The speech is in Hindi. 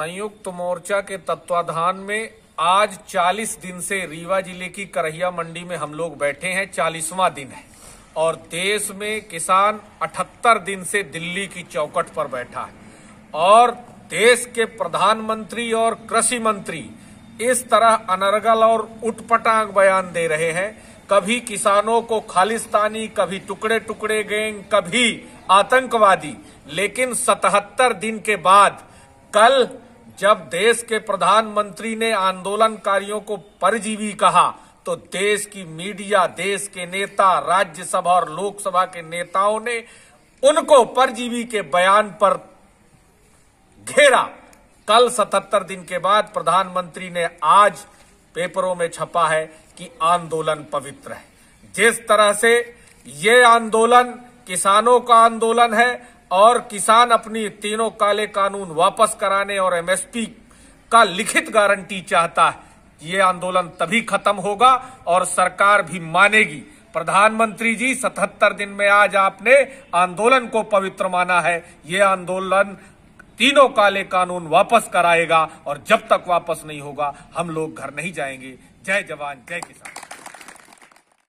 संयुक्त मोर्चा के तत्वाधान में आज 40 दिन से रीवा ज़िले की करहिया मंडी में हम लोग बैठे हैं। चालीसवां दिन है और देश में किसान 78 दिन से दिल्ली की चौकट पर बैठा है। और देश के प्रधानमंत्री और कृषि मंत्री इस तरह अनर्गल और उटपटांग बयान दे रहे हैं। कभी किसानों को खालिस्तानी, कभी टुकड़े टुकड़े गैंग, कभी आतंकवादी। लेकिन 77 दिन के बाद कल जब देश के प्रधानमंत्री ने आंदोलनकारियों को परजीवी कहा तो देश की मीडिया, देश के नेता, राज्यसभा और लोकसभा के नेताओं ने उनको परजीवी के बयान पर घेरा। कल 77 दिन के बाद प्रधानमंत्री ने आज पेपरों में छपा है कि आंदोलन पवित्र है। जिस तरह से ये आंदोलन, किसानों का आंदोलन है और किसान अपनी तीनों काले कानून वापस कराने और एमएसपी का लिखित गारंटी चाहता है। ये आंदोलन तभी खत्म होगा और सरकार भी मानेगी। प्रधानमंत्री जी 77 दिन में आज आपने आंदोलन को पवित्र माना है। ये आंदोलन तीनों काले कानून वापस कराएगा और जब तक वापस नहीं होगा, हम लोग घर नहीं जाएँगे। जय जवान, जय किसान।